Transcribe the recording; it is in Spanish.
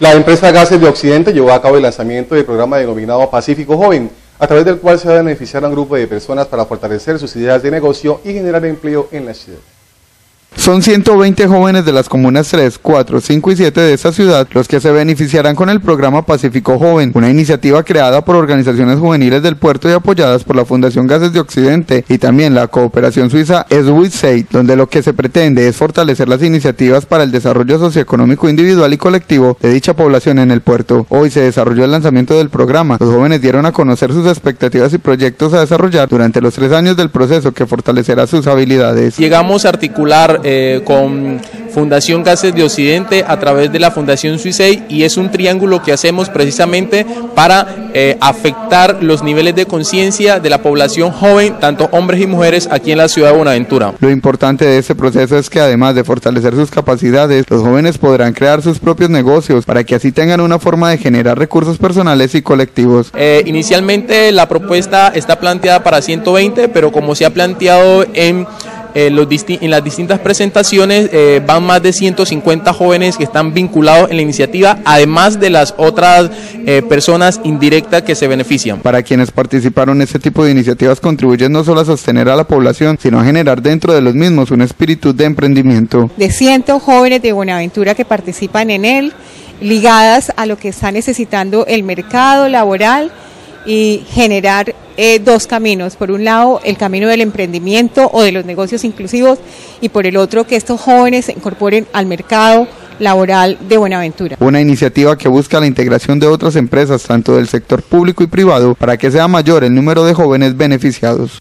La empresa Gases de Occidente llevó a cabo el lanzamiento del programa denominado Pacífico Joven, a través del cual se va a beneficiar a un grupo de personas para fortalecer sus ideas de negocio y generar empleo en la ciudad. Son 120 jóvenes de las comunas 3, 4, 5 y 7 de esta ciudad los que se beneficiarán con el programa Pacífico Joven, una iniciativa creada por organizaciones juveniles del puerto y apoyadas por la Fundación Gases de Occidente y también la cooperación suiza SWISAID, donde lo que se pretende es fortalecer las iniciativas para el desarrollo socioeconómico individual y colectivo de dicha población en el puerto. Hoy se desarrolló el lanzamiento del programa. Los jóvenes dieron a conocer sus expectativas y proyectos a desarrollar durante los tres años del proceso que fortalecerá sus habilidades. Llegamos a articular eh, con Fundación Gases de Occidente a través de la Fundación Suisei y es un triángulo que hacemos precisamente para eh, afectar los niveles de conciencia de la población joven, tanto hombres y mujeres aquí en la ciudad de Buenaventura. Lo importante de este proceso es que además de fortalecer sus capacidades, los jóvenes podrán crear sus propios negocios para que así tengan una forma de generar recursos personales y colectivos. Eh, inicialmente la propuesta está planteada para 120, pero como se ha planteado en eh, en las distintas presentaciones eh, van más de 150 jóvenes que están vinculados en la iniciativa, además de las otras eh, personas indirectas que se benefician. Para quienes participaron, este tipo de iniciativas contribuyen no solo a sostener a la población, sino a generar dentro de los mismos un espíritu de emprendimiento. De cientos jóvenes de Buenaventura que participan en él, ligadas a lo que está necesitando el mercado laboral y generar eh, dos caminos. Por un lado, el camino del emprendimiento o de los negocios inclusivos y por el otro, que estos jóvenes se incorporen al mercado laboral de Buenaventura. Una iniciativa que busca la integración de otras empresas, tanto del sector público y privado, para que sea mayor el número de jóvenes beneficiados.